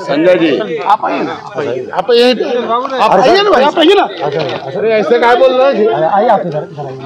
संजय जी। आप आइए ना। आप आइए। आप आइए आप आइए ना भाई। आप आइए ना। अरे ऐसे क्या बोल रहे हैं आइए आप इधर इधर आइए।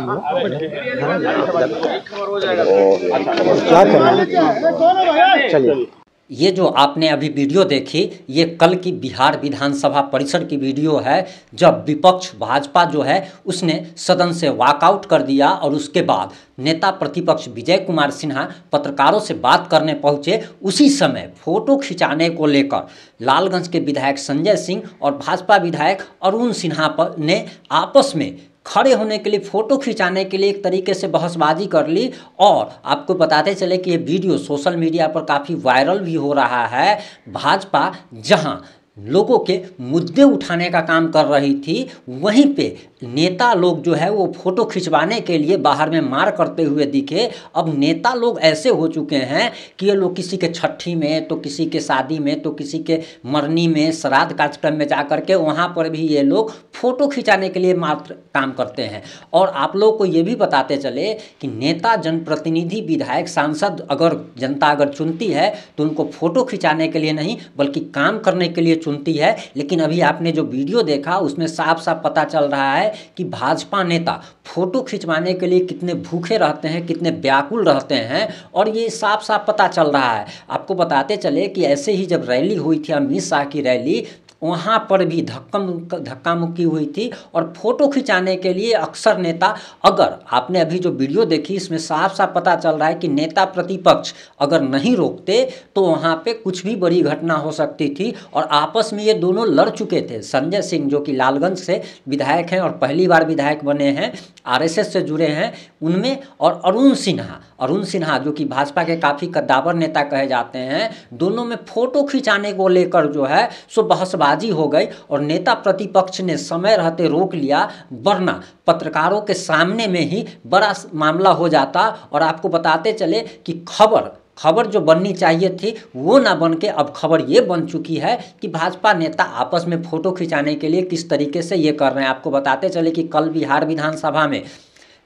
क्या करना चलिए। ये जो आपने अभी वीडियो देखी, ये कल की बिहार विधानसभा परिसर की वीडियो है, जब विपक्ष भाजपा जो है, उसने सदन से वॉकआउट कर दिया और उसके बाद नेता प्रतिपक्ष विजय कुमार सिन्हा पत्रकारों से बात करने पहुँचे। उसी समय फ़ोटो खिंचाने को लेकर लालगंज के विधायक संजय सिंह और भाजपा विधायक अरुण सिन्हा पर ने आपस में खड़े होने के लिए, फ़ोटो खिंचाने के लिए एक तरीके से बहसबाजी कर ली और आपको बताते चले कि ये वीडियो सोशल मीडिया पर काफ़ी वायरल भी हो रहा है। भाजपा, जहाँ लोगों के मुद्दे उठाने का काम कर रही थी, वहीं पे नेता लोग जो है वो फ़ोटो खिंचवाने के लिए बाहर में मार करते हुए दिखे। अब नेता लोग ऐसे हो चुके हैं कि ये लोग किसी के छठी में तो किसी के शादी में तो किसी के मरनी में, श्राद्ध कार्यक्रम में जा कर के वहाँ पर भी ये लोग फ़ोटो खिंचाने के लिए मात्र काम करते हैं। और आप लोग को ये भी बताते चले कि नेता, जनप्रतिनिधि, विधायक, सांसद अगर जनता अगर चुनती है तो उनको फ़ोटो खिंचाने के लिए नहीं, बल्कि काम करने के लिए चुनती है, लेकिन अभी आपने जो वीडियो देखा, उसमें साफ़ साफ़ पता चल रहा है कि भाजपा नेता फ़ोटो खिंचवाने के लिए कितने भूखे रहते हैं, कितने व्याकुल रहते हैं, और ये साफ़ साफ़ पता चल रहा है। आपको बताते चले कि ऐसे ही जब रैली हुई थी अमित शाह की रैली वहाँ पर भी धक्कम धक्का मुक्की हुई थी और फ़ोटो खिंचाने के लिए अक्सर नेता, अगर आपने अभी जो वीडियो देखी इसमें साफ़ साफ़ पता चल रहा है कि नेता प्रतिपक्ष अगर नहीं रोकते तो वहाँ पे कुछ भी बड़ी घटना हो सकती थी और आपस में ये दोनों लड़ चुके थे। संजय सिंह, जो कि लालगंज से विधायक हैं और पहली बार विधायक बने हैं, आरएसएस से जुड़े हैं, उनमें और अरुण सिन्हा अरुण सिन्हा, जो कि भाजपा के काफ़ी कद्दावर नेता कहे जाते हैं, दोनों में फ़ोटो खिंचाने को लेकर जो है सो बहसबाजी हो गई और नेता प्रतिपक्ष ने समय रहते रोक लिया, वरना पत्रकारों के सामने में ही बड़ा मामला हो जाता। और आपको बताते चले कि खबर खबर जो बननी चाहिए थी, वो ना बन के अब खबर ये बन चुकी है कि भाजपा नेता आपस में फ़ोटो खिंचाने के लिए किस तरीके से ये कर रहे हैं। आपको बताते चले कि कल बिहार विधानसभा में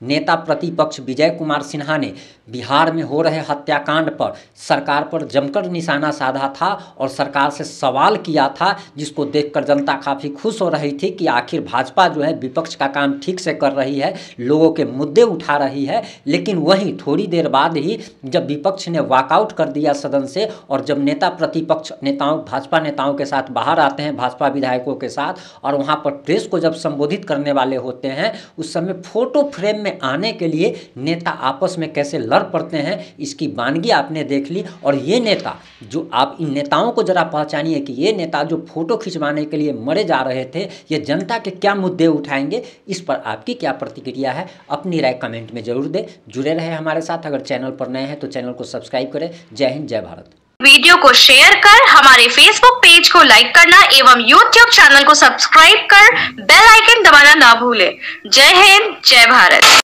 नेता प्रतिपक्ष विजय कुमार सिन्हा ने बिहार में हो रहे हत्याकांड पर सरकार पर जमकर निशाना साधा था और सरकार से सवाल किया था, जिसको देखकर जनता काफ़ी खुश हो रही थी कि आखिर भाजपा जो है विपक्ष का काम ठीक से कर रही है, लोगों के मुद्दे उठा रही है। लेकिन वहीं थोड़ी देर बाद ही जब विपक्ष ने वॉकआउट कर दिया सदन से और जब नेता प्रतिपक्ष नेताओं, भाजपा नेताओं के साथ बाहर आते हैं, भाजपा विधायकों के साथ और वहाँ पर प्रेस को जब संबोधित करने वाले होते हैं, उस समय फ़ोटो फ्रेम में आने के लिए नेता आपस में कैसे लड़ पड़ते हैं, इसकी वानगी आपने देख ली। और ये नेता जो आप इन नेताओं को जरा पहचानिए कि ये नेता जो फ़ोटो खिंचवाने के लिए मरे जा रहे थे, ये जनता के क्या मुद्दे उठाएँगे, इस पर आपकी क्या प्रतिक्रिया है, अपनी राय कमेंट में ज़रूर दें। जुड़े रहे हमारे साथ। अगर चैनल पर नए हैं तो चैनल को सब्सक्राइब करें। जय हिंद, जय भारत। वीडियो को शेयर कर, हमारे फेसबुक पेज को लाइक करना एवं यूट्यूब चैनल को सब्सक्राइब कर बेल आइकन दबाना ना भूले। जय हिंद, जय भारत।